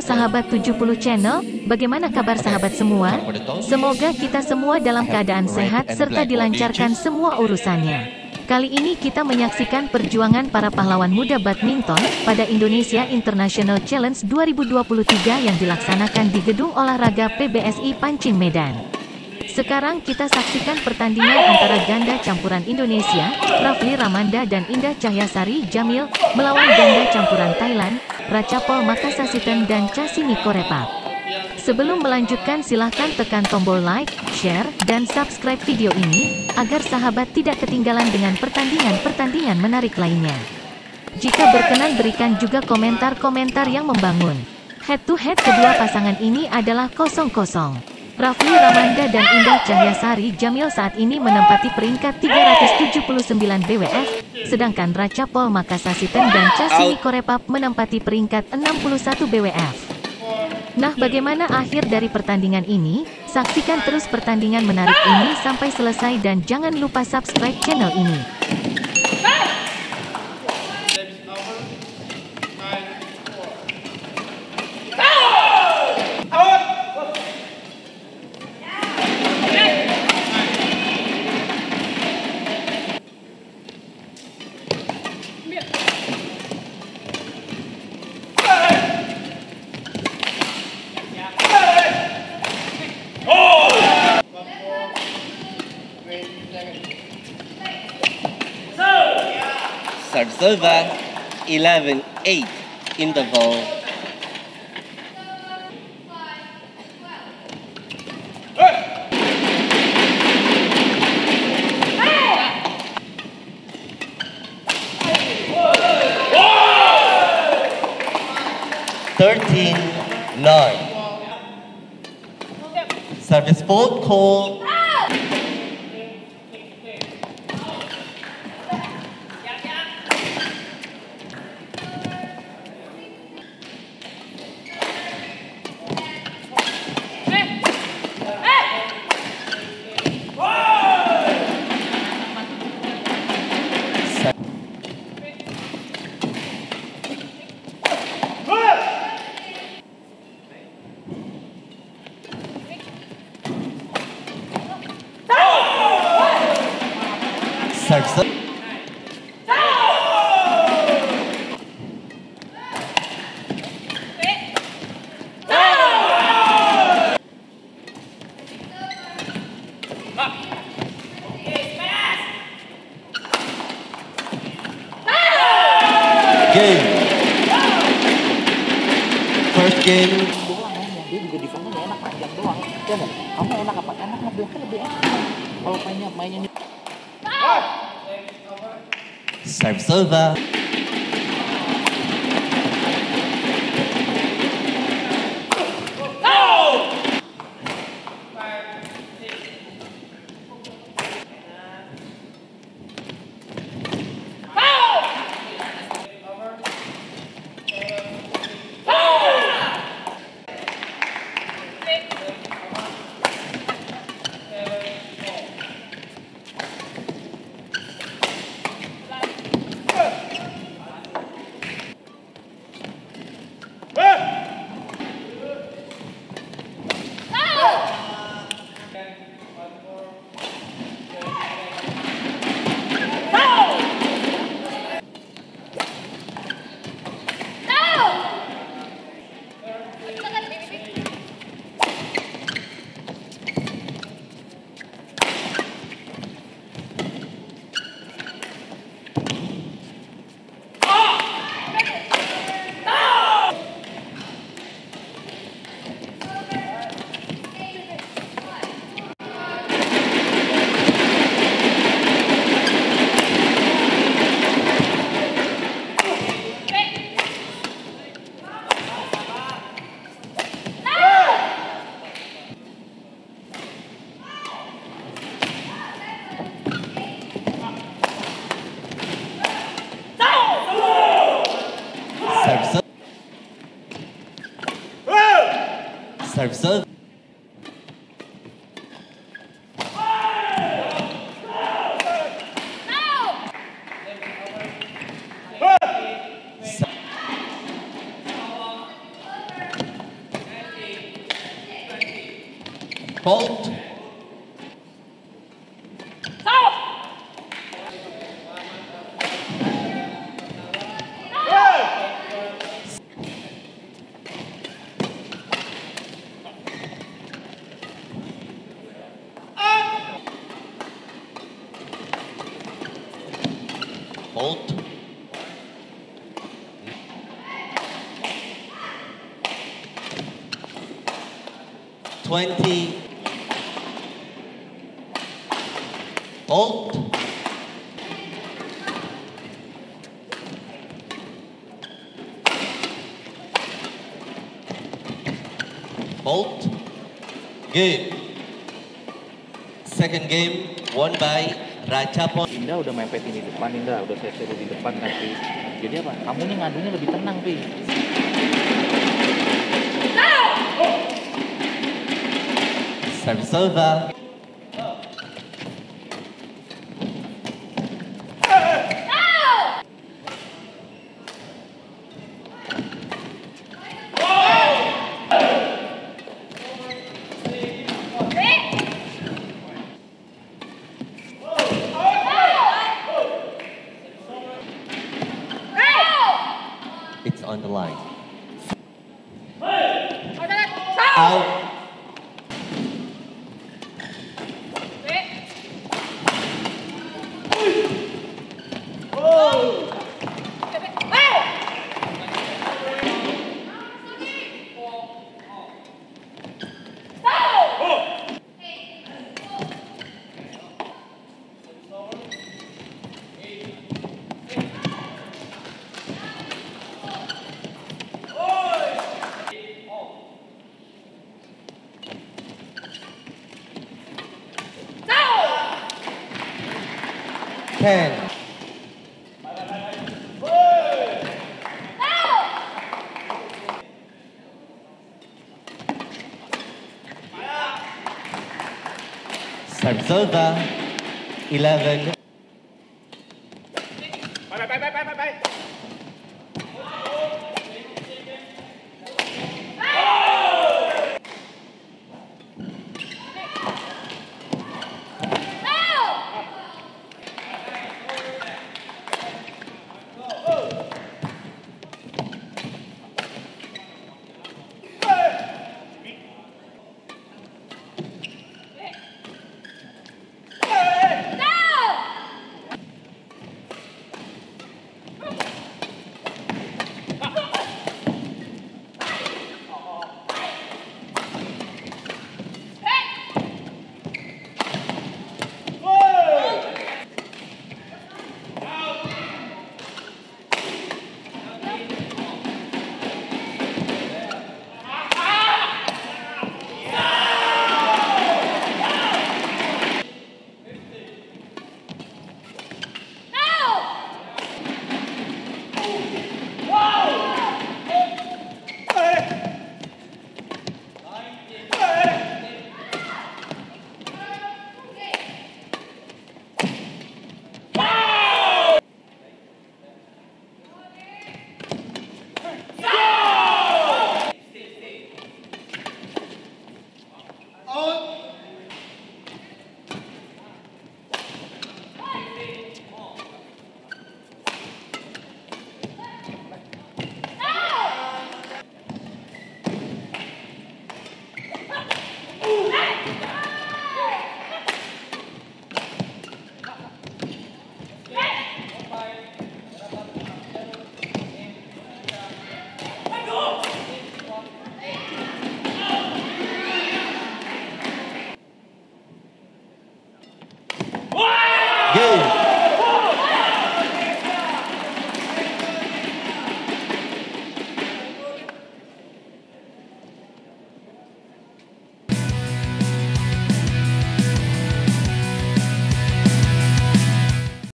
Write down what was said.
Halo sahabat 70 channel, bagaimana kabar sahabat semua? Semoga kita semua dalam keadaan sehat serta dilancarkan semua urusannya. Kali ini kita menyaksikan perjuangan para pahlawan muda badminton pada Indonesia International Challenge 2023 yang dilaksanakan di Gedung Olahraga PBSI Pancing Medan. Sekarang kita saksikan pertandingan antara ganda campuran Indonesia, Rafli Ramanda dan Indah Cahyasari Jamil, melawan ganda campuran Thailand, Prachapol Makasasiten dan Casini Korepa. Sebelum melanjutkan silahkan tekan tombol like, share, dan subscribe video ini, agar sahabat tidak ketinggalan dengan pertandingan-pertandingan menarik lainnya. Jika berkenan berikan juga komentar-komentar yang membangun. Head to head kedua pasangan ini adalah kosong-kosong. Rafli Ramanda dan Indah Cahyasari Jamil saat ini menempati peringkat 379 BWF, sedangkan Raja Pol Makasasiten dan Casini Korepap menempati peringkat 61 BWF. Nah bagaimana akhir dari pertandingan ini? Saksikan terus pertandingan menarik ini sampai selesai dan jangan lupa subscribe channel ini. Sarsova, 11-8 in the ball. Thirteen nine. Service fault call Serve. Game. First game. kamu enak apa enak ngebloknya lebih enak kalau mainnya mainnya Save server. Serve serve. Serve serve. Fault. Twenty. Fault. Fault. Good. Second game won by Rachapon. Indah udah mepetin di depan, Indah udah saya suruh di depan tapi jadi apa? Kamu nih ngadunya lebih tenang, Pi. Serve server. Ángel. Sarzoda, 11.